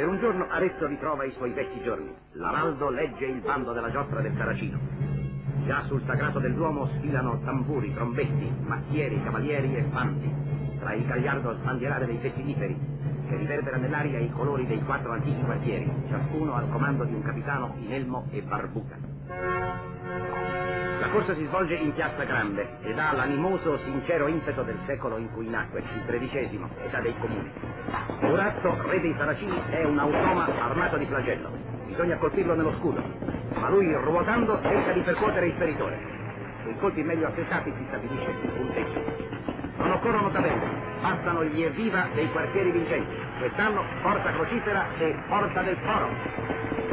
Per un giorno Arezzo ritrova i suoi vecchi giorni. L'araldo legge il bando della giostra del Saracino. Già sul sagrato del Duomo sfilano tamburi, trombetti, macchieri, cavalieri e fanti. Tra il gagliardo sbandierare dei pettiniferi, che riverbera nell'aria i colori dei quattro antichi quartieri, ciascuno al comando di un capitano in elmo e barbuca. Corsa si svolge in Piazza Grande ed ha l'animoso, sincero impeto del secolo in cui nacque, il tredicesimo, età dei comuni. Murazzo, re dei Saracini, è un automa armato di flagello. Bisogna colpirlo nello scudo, ma lui ruotando cerca di percuotere il feritore. Sui colpi meglio assettati si stabilisce il punteggio. Non occorrono tabelle, bastano gli evviva dei quartieri vincenti. Quest'anno Porta Crocifera e Porta del Foro.